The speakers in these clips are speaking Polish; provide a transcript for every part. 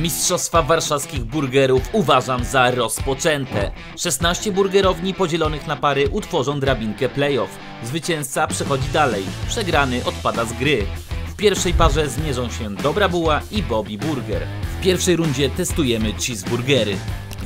Mistrzostwa warszawskich burgerów uważam za rozpoczęte. 16 burgerowni podzielonych na pary utworzą drabinkę playoff. Zwycięzca przechodzi dalej, przegrany odpada z gry. W pierwszej parze zmierzą się Dobra Buła i Bobby Burger. W pierwszej rundzie testujemy cheeseburgery.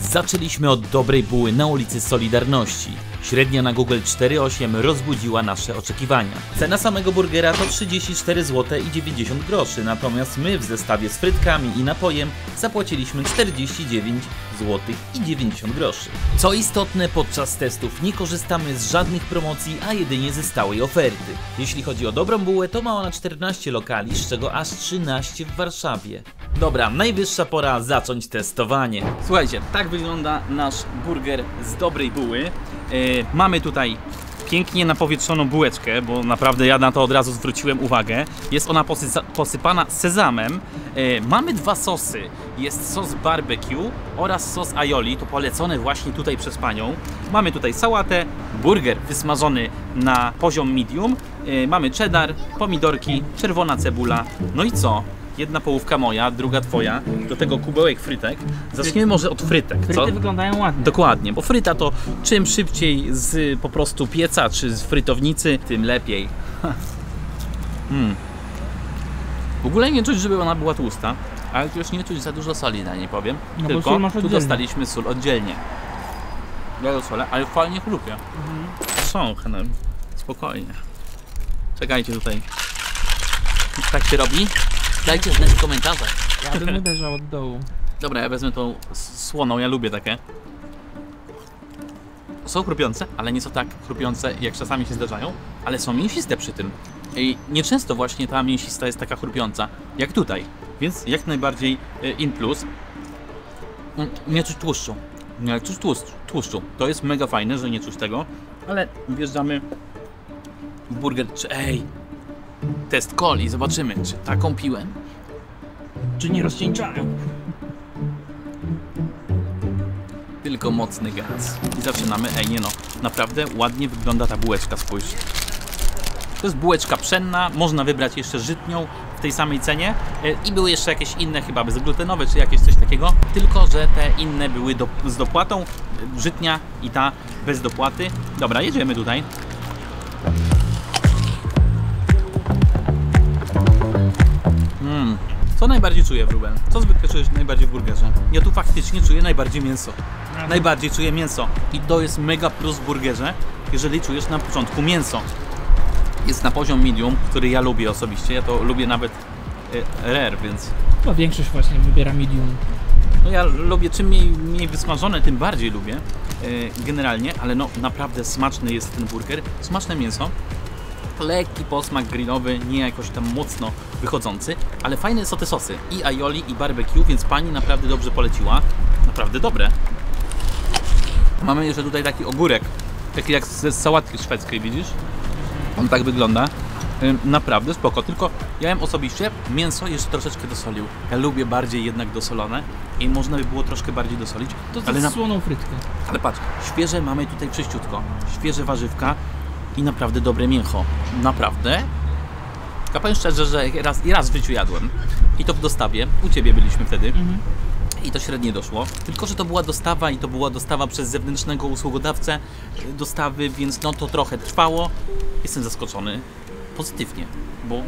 Zaczęliśmy od dobrej buły na ulicy Solidarności. Średnia na Google 4,8 rozbudziła nasze oczekiwania. Cena samego burgera to 34 zł i 90 groszy, natomiast my w zestawie z frytkami i napojem zapłaciliśmy 49 zł i 90 groszy. Co istotne, podczas testów nie korzystamy z żadnych promocji, a jedynie ze stałej oferty. Jeśli chodzi o dobrą bułę, to ma ona 14 lokali, z czego aż 13 w Warszawie. Dobra, najwyższa pora zacząć testowanie. Słuchajcie, tak wygląda nasz burger z dobrej buły. E, mamy tutaj pięknie napowietrzoną bułeczkę, bo naprawdę ja na to od razu zwróciłem uwagę. Jest ona posy- posypana sezamem. E, mamy dwa sosy. Jest sos barbecue oraz sos aioli, to polecone właśnie tutaj przez panią. Mamy tutaj sałatę, burger wysmażony na poziom medium. E, mamy cheddar, pomidorki, czerwona cebula. No i co? Jedna połówka moja, druga twoja, do tego kubełek frytek. Zaczniemy może od frytek, co? Fryty wyglądają ładnie. Dokładnie, bo fryta to czym szybciej z po prostu pieca czy z frytownicy, tym lepiej. Mm. W ogóle nie czuć, żeby ona była tłusta, ale też nie czuć za dużo soli na niej powiem. No Tylko sól tu dostaliśmy sól oddzielnie. Ja do solę, ale fajnie chrupie. Mhm. Są, Henem. Spokojnie. Czekajcie tutaj. Tak się robi? Dajcie znać w komentarzach. Ja bym uderzał od dołu. Dobra, ja wezmę tą słoną, ja lubię takie. Są chrupiące, ale nie są tak chrupiące, jak czasami się zdarzają, ale są mięsiste przy tym. I nieczęsto właśnie ta mięsista jest taka chrupiąca, jak tutaj. Więc jak najbardziej e, in plus. Mm, Nie czuć tłuszczu. Nie czuć tłuszczu. tłuszczu. To jest mega fajne, że nie czuć tego, ale wjeżdżamy w burger. Czy ej, test coli, zobaczymy, czy taką piłem. Czy nie rozcieńczają? Tylko mocny gaz. I zaczynamy. Ej, nie no, naprawdę ładnie wygląda ta bułeczka, spójrz. To jest bułeczka pszenna, można wybrać jeszcze żytnią w tej samej cenie E, i były jeszcze jakieś inne, chyba bezglutenowe czy jakieś coś takiego, tylko że te inne były do, z dopłatą, e, żytnia i ta bez dopłaty. Dobra, jedziemy tutaj. Co najbardziej czuję w Ruben? Co zwykle czujesz najbardziej w burgerze? Ja tu faktycznie czuję najbardziej mięso. Najbardziej czuję mięso. I to jest mega plus w burgerze, jeżeli czujesz na początku mięso. Jest na poziom medium, który ja lubię osobiście. Ja to lubię nawet e, rare, więc Chyba większość właśnie wybiera medium. no ja lubię czym mniej, mniej wysmażone, tym bardziej lubię e, generalnie, ale no naprawdę smaczny jest ten burger. Smaczne mięso. Lekki posmak grillowy, nie jakoś tam mocno wychodzący, ale fajne są te sosy. I aioli, i barbecue, więc pani naprawdę dobrze poleciła. Naprawdę dobre. Mamy jeszcze tutaj taki ogórek, taki jak ze sałatki szwedzkiej, widzisz? On tak wygląda. Naprawdę spoko, tylko ja bym osobiście mięso jeszcze troszeczkę dosolił. Ja lubię bardziej jednak dosolone i można by było troszkę bardziej dosolić. To ale, ale na, słoną frytkę. ale patrz, świeże mamy tutaj czyściutko. Świeże warzywka i naprawdę dobre mięcho. Naprawdę. Ja powiem szczerze, że raz, raz w życiu jadłem. I to w dostawie. U Ciebie byliśmy wtedy. Mhm. I to średnio doszło. Tylko, że to była dostawa i to była dostawa przez zewnętrznego usługodawcę dostawy, więc no to trochę trwało. Jestem zaskoczony pozytywnie, bo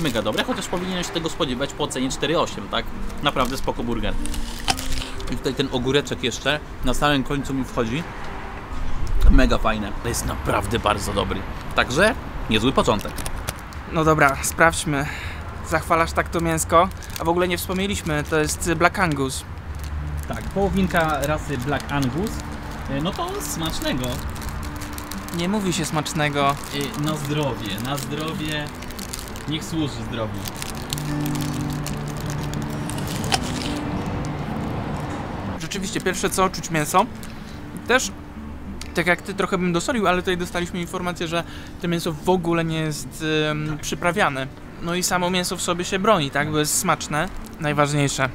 mega dobre, chociaż powinienem się tego spodziewać po ocenie 4,8, tak? Naprawdę spoko burger. I tutaj ten ogóreczek jeszcze na samym końcu mi wchodzi. Mega fajne. To jest naprawdę bardzo dobry. Także niezły początek. No dobra, sprawdźmy. Zachwalasz tak to mięsko, a w ogóle nie wspomnieliśmy, to jest Black Angus. Tak, połowinka rasy Black Angus. No to smacznego. Nie mówi się smacznego. Y, Na zdrowie, na zdrowie. Niech służy zdrowiu. Rzeczywiście, pierwsze co, czuć mięso. Też, tak jak ty, trochę bym dosolił, ale tutaj dostaliśmy informację, że to mięso w ogóle nie jest przyprawiane. No i samo mięso w sobie się broni, tak? Bo jest smaczne. Najważniejsze,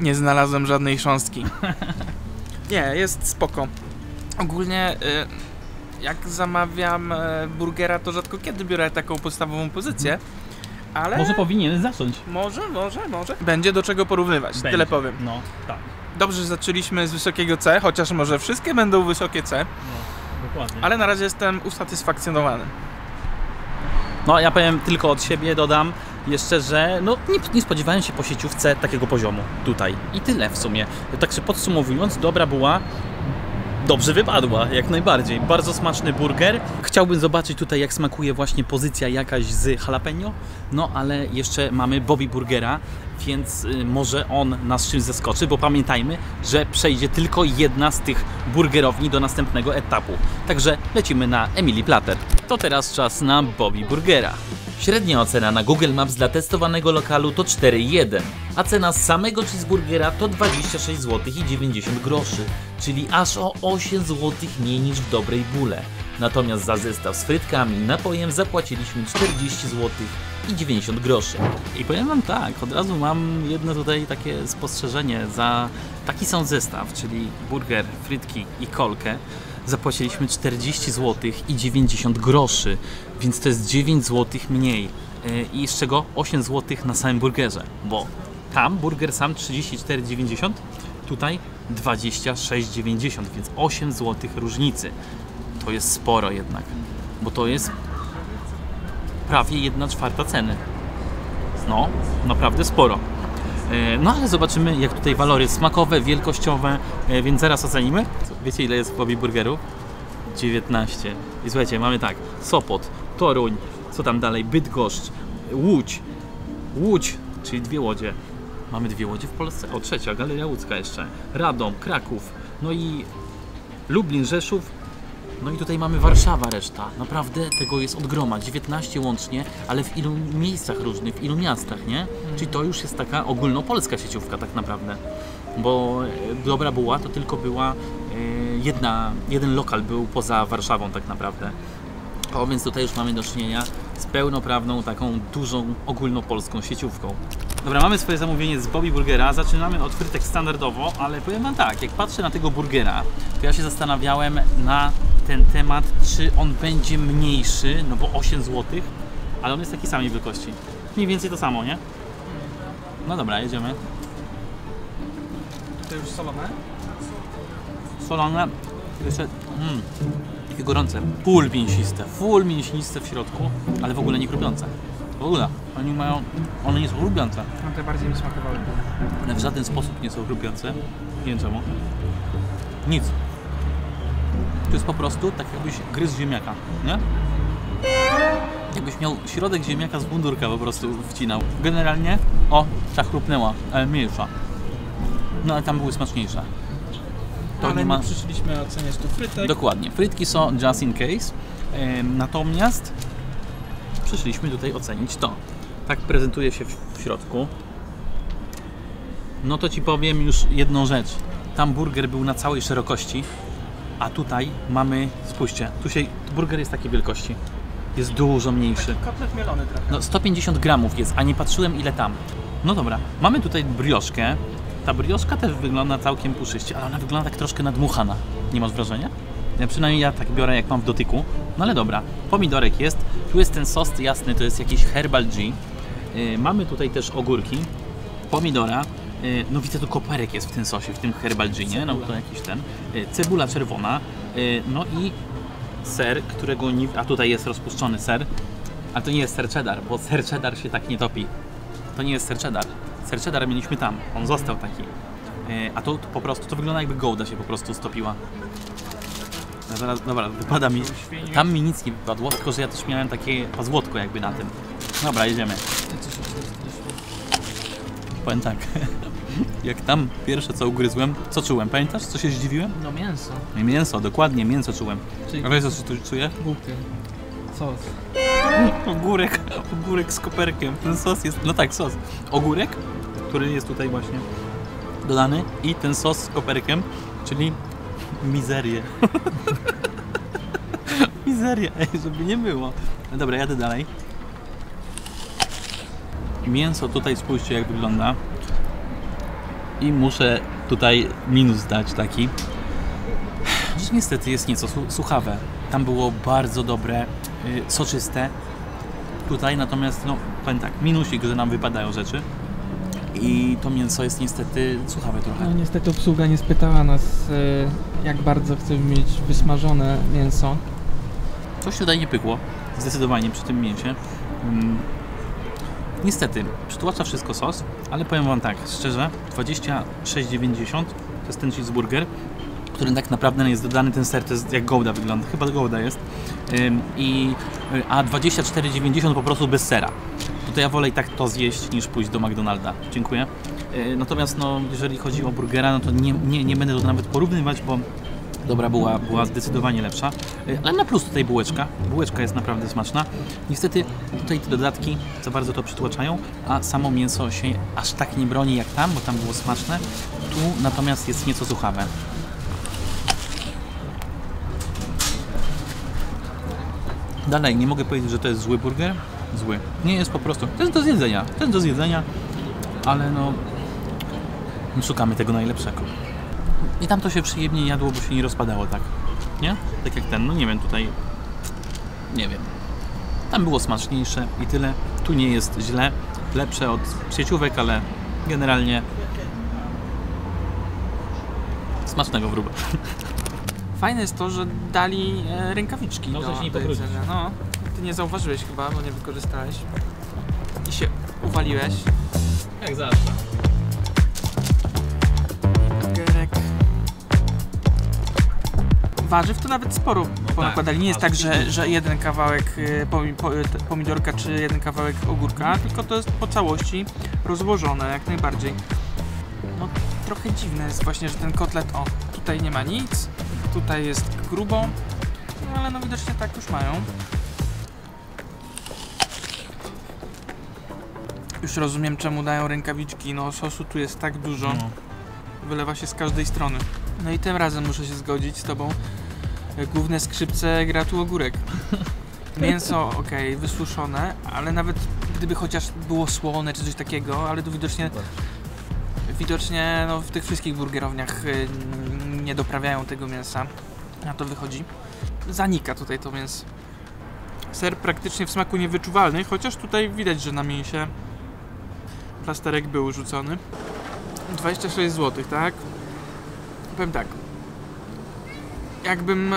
nie znalazłem żadnej chrząstki. Nie, jest spoko. Ogólnie, y, jak zamawiam e, burgera, to rzadko kiedy biorę taką podstawową pozycję. Ale Może powinien zacząć. może, może, może. Będzie do czego porównywać, Będzie. tyle powiem. No, tak. Dobrze, że zaczęliśmy z wysokiego C, chociaż może wszystkie będą wysokie C, No, dokładnie. ale na razie jestem usatysfakcjonowany. No, ja powiem tylko od siebie, dodam jeszcze, że no, nie, nie spodziewałem się po sieciówce takiego poziomu tutaj. I tyle w sumie. Także podsumowując, dobra była. Dobrze wypadła, jak najbardziej. Bardzo smaczny burger. Chciałbym zobaczyć tutaj, jak smakuje właśnie pozycja jakaś z jalapeno. No, ale jeszcze mamy Bobby Burgera, więc y, może on nas czymś zaskoczy, bo pamiętajmy, że przejdzie tylko jedna z tych burgerowni do następnego etapu. Także lecimy na Emily Platter. To teraz czas na Bobby Burgera. Średnia ocena na Google Maps dla testowanego lokalu to 4,1, a cena samego cheeseburgera to 26 zł i 90 groszy, czyli aż o 8 zł mniej niż w dobrej bóle. Natomiast za zestaw z frytkami i napojem zapłaciliśmy 40 zł i 90 groszy. I powiem Wam tak, od razu mam jedno tutaj takie spostrzeżenie. Za taki sam zestaw, czyli burger, frytki i kolkę, zapłaciliśmy 40 zł i 90 groszy, więc to jest 9 zł mniej. Yy, I z czego 8 zł na samym burgerze, bo tam burger sam 34,90, tutaj 26,90, więc 8 zł różnicy. To jest sporo jednak, bo to jest prawie 1 czwarta ceny. No, naprawdę sporo. E, No ale zobaczymy jak tutaj walory smakowe, wielkościowe, e, więc zaraz ocenimy. Wiecie ile jest w Bobby Burgeru? 19. I słuchajcie, mamy tak, Sopot, Toruń, co tam dalej, Bydgoszcz, Łódź, Łódź, czyli dwie łodzie. Mamy dwie łodzie w Polsce? O, trzecia, Galeria Łódzka jeszcze. Radom, Kraków, no i Lublin, Rzeszów, no i tutaj mamy Warszawa reszta. Naprawdę tego jest od groma. 19 łącznie, ale w ilu miejscach różnych, w ilu miastach, nie? Czyli to już jest taka ogólnopolska sieciówka tak naprawdę. Bo e, Dobra Buła to tylko była e, jedna, jeden lokal był poza Warszawą tak naprawdę. O, więc tutaj już mamy do czynienia z pełnoprawną, taką dużą, ogólnopolską sieciówką. Dobra, mamy swoje zamówienie z Bobby Burgera. Zaczynamy od frytek standardowo, ale powiem Wam tak, jak patrzę na tego burgera, to ja się zastanawiałem na ten temat, czy on będzie mniejszy, no bo 8 zł, ale on jest takiej samej wielkości. Mniej więcej to samo, nie? No dobra, jedziemy. To już solone? Solone, jeszcze, mm, takie gorące. Full mięsiste, full mięsiste w środku, ale w ogóle nie chrupiące. W ogóle, oni mają, one nie są chrupiące. No te bardziej mi smakowały. One w żaden sposób nie są chrupiące. Nie wiem czemu. Nic. To jest po prostu tak jakbyś gryzł ziemniaka, nie? Jakbyś miał środek ziemniaka z bundurka po prostu wcinał. Generalnie, o, ta chrupnęła, ale mniejsza. No ale tam były smaczniejsze. To Ale nie ma... my przyszliśmy oceniać tu frytek. Dokładnie. Frytki są just in case. Natomiast przyszliśmy tutaj ocenić to. Tak prezentuje się w w środku. No to Ci powiem już jedną rzecz. Tam burger był na całej szerokości, a tutaj mamy, spójrzcie, tu się, burger jest takiej wielkości. Jest dużo mniejszy. Kotlet mielony trochę. No 150 gramów jest, a nie patrzyłem ile tam. No dobra, mamy tutaj brioszkę. Ta brioszka też wygląda całkiem puszyście, ale ona wygląda tak troszkę nadmuchana. Nie masz wrażenia? Ja przynajmniej ja tak biorę jak mam w dotyku. No ale dobra, pomidorek jest. Tu jest ten sos jasny, to jest jakiś herbal G. Yy, mamy tutaj też ogórki, pomidora. Yy, no widzę tu koperek jest w tym sosie, w tym herbal G, nie? No to jakiś ten. Yy, cebula czerwona. Yy, no i ser, którego nie... A tutaj jest rozpuszczony ser. A to nie jest ser cheddar, bo ser cheddar się tak nie topi. To nie jest ser cheddar. Ser cheddar mieliśmy tam, on został taki. E, A to, to po prostu, to wygląda jakby gołda się po prostu stopiła. No Zaraz, dobra, wypada mi. Tam mi nic nie wypadło, tylko że ja też miałem takie pazłotko jakby na tym. Dobra, jedziemy. Powiem tak. Jak tam pierwsze co ugryzłem, co czułem? Pamiętasz, co się zdziwiłem? No mięso. Mięso, dokładnie, mięso czułem. Czyli A wiesz co tu czuję? głupie. Sos. Ogórek, ogórek z koperkiem. Ten sos jest, no tak, sos. Ogórek, który jest tutaj właśnie dodany i ten sos z koperkiem, czyli mizerię. mizerię, ej, żeby nie było. No dobra, jadę dalej. Mięso tutaj spójrzcie jak wygląda. I muszę tutaj minus dać taki. Że niestety jest nieco su- suchawe. Tam było bardzo dobre, soczyste, tutaj, natomiast no powiem tak, minusik, że nam wypadają rzeczy. I to mięso jest niestety suchawe trochę. No niestety obsługa nie spytała nas, e, jak bardzo chcemy mieć wysmażone mięso. Coś tutaj nie pykło, zdecydowanie przy tym mięsie. Mm. Niestety, przytłacza wszystko sos, ale powiem Wam tak, szczerze, 26,90 to jest ten cheeseburger, który tak naprawdę jest dodany ten ser, to jest jak gołda wygląda, chyba gołda jest, i, y, a 24,90 po prostu bez sera. To, to ja wolę i tak to zjeść niż pójść do McDonalda. Dziękuję. Y, Natomiast no, jeżeli chodzi o burgera, no to nie, nie, nie będę to nawet porównywać, bo dobra była, była zdecydowanie lepsza. Y, Ale na plus tutaj bułeczka. Bułeczka jest naprawdę smaczna. Niestety tutaj te dodatki za bardzo to przytłaczają, a samo mięso się aż tak nie broni jak tam, bo tam było smaczne. Tu natomiast jest nieco suchawe. Dalej, nie mogę powiedzieć, że to jest zły burger. Zły. Nie jest po prostu. To jest do zjedzenia. To jest do zjedzenia, ale no. my Szukamy tego najlepszego. I tam to się przyjemnie jadło, bo się nie rozpadało tak. Nie? Tak jak ten, no nie wiem, tutaj. Nie wiem. Tam było smaczniejsze i tyle. Tu nie jest źle. Lepsze od przyjaciółek, ale generalnie. Smacznego wróbla. Fajne jest to, że dali e, rękawiczki No, do, do jedzenia. No, ty nie zauważyłeś chyba, bo nie wykorzystałeś. I się uwaliłeś. Jak zawsze. Gerek. Warzyw to nawet sporo ponakładali. Nie jest tak, że, że jeden kawałek y, t- pomidorka czy jeden kawałek ogórka, tylko to jest po całości rozłożone jak najbardziej. Trochę dziwne jest właśnie, że ten kotlet, o, tutaj nie ma nic, tutaj jest grubo, no ale no widocznie tak już mają. Już rozumiem czemu dają rękawiczki, no sosu tu jest tak dużo No. wylewa się z każdej strony. No i tym razem muszę się zgodzić z tobą. Główne skrzypce gra tu ogórek. Mięso, okej, wysuszone, ale nawet gdyby chociaż było słone czy coś takiego, ale tu widocznie widocznie no, w tych wszystkich burgerowniach y, nie doprawiają tego mięsa. Na to wychodzi. Zanika tutaj to mięso. Ser praktycznie w smaku niewyczuwalny, chociaż tutaj widać, że na mięsie plasterek był rzucony. 26 zł, tak? Powiem tak. Jakbym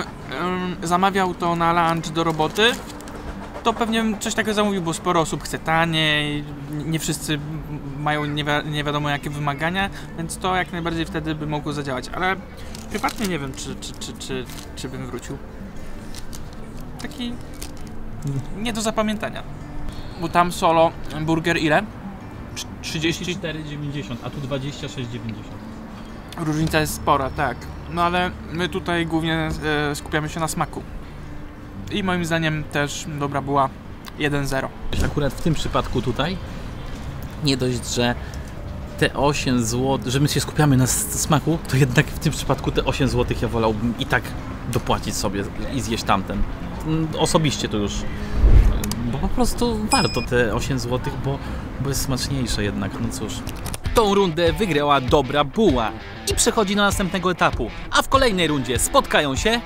zamawiał to na lunch do roboty, to pewnie coś takiego zamówił, bo sporo osób chce taniej, nie wszyscy mają nie, wi- nie wiadomo jakie wymagania, więc to jak najbardziej wtedy by mogło zadziałać, ale prywatnie nie wiem, czy, czy, czy, czy, czy bym wrócił. Taki nie do zapamiętania. Bo tam solo burger ile? Trz- 30 34,90, a tu 26,90. Różnica jest spora, tak. No ale my tutaj głównie e, skupiamy się na smaku. I moim zdaniem też dobra była 1-0. Akurat w tym przypadku tutaj nie dość, że te 8 zł, że my się skupiamy na smaku, to jednak w tym przypadku te 8 zł ja wolałbym i tak dopłacić sobie i zjeść tamten. Mm, Osobiście to już. Bo po prostu warto te 8 zł, bo, bo jest smaczniejsze jednak, no cóż. Tą rundę wygrała dobra buła i przechodzi do następnego etapu, a w kolejnej rundzie spotkają się